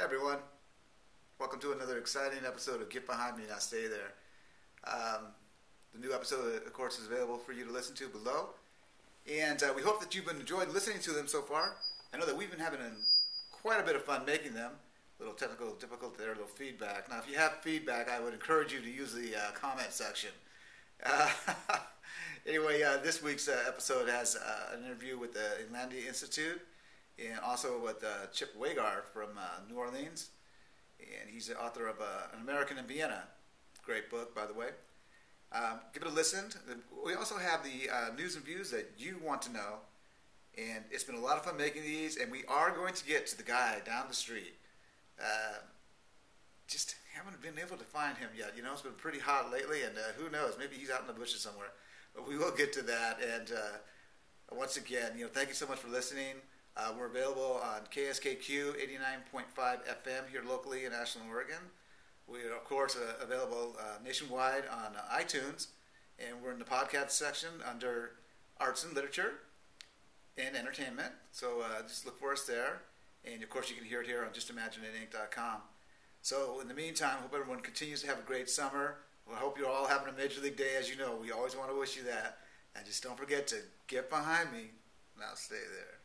Hey everyone, welcome to another exciting episode of Get Behind Me Now Stay There. Um, the new episode, of course, is available for you to listen to below, and uh, we hope that you've been enjoying listening to them so far. I know that we've been having quite a bit of fun making them. A little technical difficulty there, a little feedback. Now, if you have feedback, I would encourage you to use the uh, comment section. Uh, anyway, uh, this week's uh, episode has uh, an interview with the Inlandia Institute and also with uh, Chip Wagar from uh, New Orleans. And he's the author of uh, An American in Vienna. Great book, by the way. Um, give it a listen. We also have the uh, news and views that you want to know. And it's been a lot of fun making these, and we are going to get to the guy down the street. Uh, just haven't been able to find him yet. You know, it's been pretty hot lately, and uh, who knows? Maybe he's out in the bushes somewhere. But we will get to that. And once again, you know, thank you so much for listening. Uh, we're available on KSKQ 89.5 FM here locally in Ashland, Oregon. We are, of course, uh, available uh, nationwide on uh, iTunes, and we're in the podcast section under arts and literature and entertainment. So uh, just look for us there. And of course, you can hear it here on justimagineitink.com. So in the meantime, hope everyone continues to have a great summer. I hope you're all having a major league day. As you know, we always want to wish you that. And just don't forget to get behind me. Now stay there.